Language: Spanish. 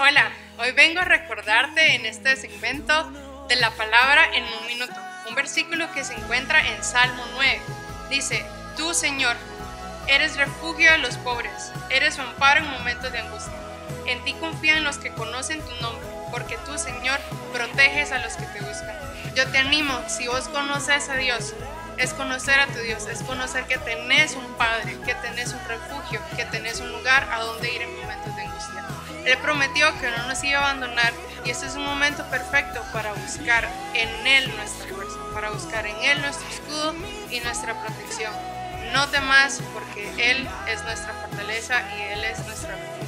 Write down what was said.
Hola, hoy vengo a recordarte en este segmento de la palabra en un minuto, un versículo que se encuentra en Salmo 9. Dice, tú Señor, eres refugio de los pobres, eres su amparo en momentos de angustia. En ti confían los que conocen tu nombre, porque tú Señor proteges a los que te buscan. Yo te animo, si vos conoces a Dios, es conocer a tu Dios, es conocer que tenés un Padre, que tenés un refugio, que tenés un lugar a donde ir en. Él prometió que no nos iba a abandonar y este es un momento perfecto para buscar en Él nuestra fuerza, para buscar en Él nuestro escudo y nuestra protección. No temas porque Él es nuestra fortaleza y Él es nuestra refugio.